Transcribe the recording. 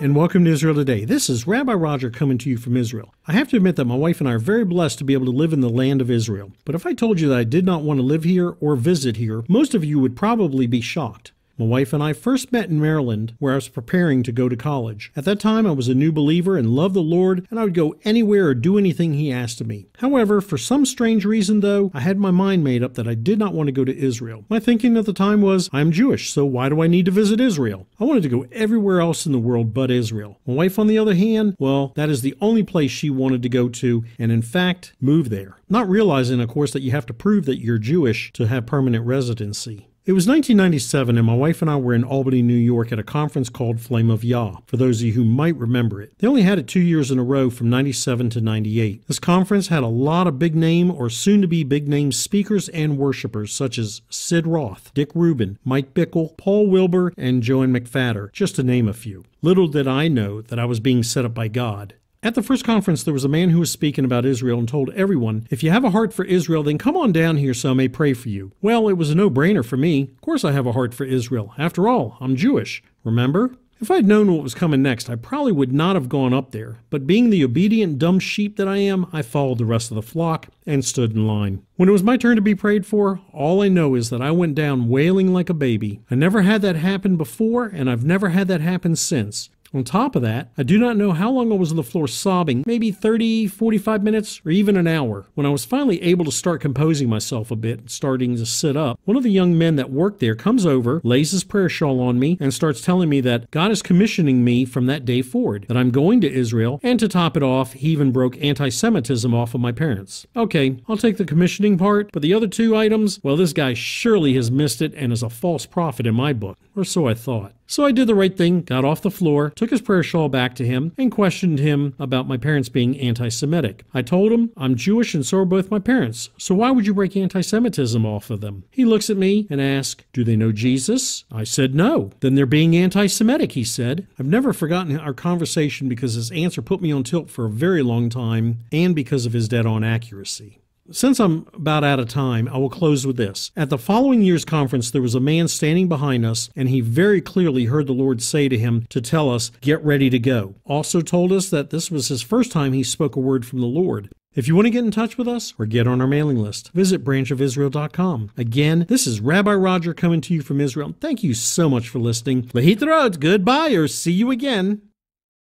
and welcome to Israel Today. This is Rabbi Roger coming to you from Israel. I have to admit that my wife and I are very blessed to be able to live in the land of Israel. But if I told you that I did not want to live here or visit here, most of you would probably be shocked. My wife and I first met in Maryland, where I was preparing to go to college. At that time, I was a new believer and loved the Lord, and I would go anywhere or do anything He asked of me. However, for some strange reason, though, I had my mind made up that I did not want to go to Israel. My thinking at the time was, I am Jewish, so why do I need to visit Israel? I wanted to go everywhere else in the world but Israel. My wife, on the other hand, well, that is the only place she wanted to go to, and in fact, move there. Not realizing, of course, that you have to prove that you're Jewish to have permanent residency. It was 1997, and my wife and I were in Albany, New York at a conference called Flame of Yah, for those of you who might remember it. They only had it two years in a row from 97 to 98. This conference had a lot of big name or soon to be big name speakers and worshipers such as Sid Roth, Dick Reuben, Mike Bickle, Paul Wilbur, and Joann McFatter, just to name a few. Little did I know that I was being set up by God. At the first conference, there was a man who was speaking about Israel and told everyone, if you have a heart for Israel, then come on down here so I may pray for you. Well, it was a no brainer for me. Of course, I have a heart for Israel. After all, I'm Jewish. Remember? If I'd known what was coming next, I probably would not have gone up there, but being the obedient, dumb sheep that I am, I followed the rest of the flock and stood in line. When it was my turn to be prayed for, all I know is that I went down wailing like a baby. I never had that happen before, and I've never had that happen since. On top of that, I do not know how long I was on the floor sobbing, maybe 30, 45 minutes, or even an hour. When I was finally able to start composing myself a bit, starting to sit up, one of the young men that worked there comes over, lays his prayer shawl on me, and starts telling me that God is commissioning me from that day forward, that I'm going to Israel, and to top it off, he even broke anti Semitism off of my parents. Okay, I'll take the commissioning part, but the other two items, well, this guy surely has missed it and is a false prophet in my book, or so I thought. So I did the right thing, got off the floor, took his prayer shawl back to him, and questioned him about my parents being anti Semitic. I told him, I'm Jewish and so are both my parents, so why would you break anti Semitism off of them? He looks at me and asks, Do they know Jesus? I said, No. Then they're being anti Semitic, he said. I've never forgotten our conversation because his answer put me on tilt for a very long time and because of his dead on accuracy. Since I'm about out of time, I will close with this. At the following year's conference, there was a man standing behind us, and he very clearly heard the Lord say to him to tell us, Get ready to go. Also told us that this was his first time he spoke a word from the Lord. If you want to get in touch with us or get on our mailing list, visit branchofisrael.com. Again, this is Rabbi Roger coming to you from Israel. Thank you so much for listening. Lahit goodbye, or see you again.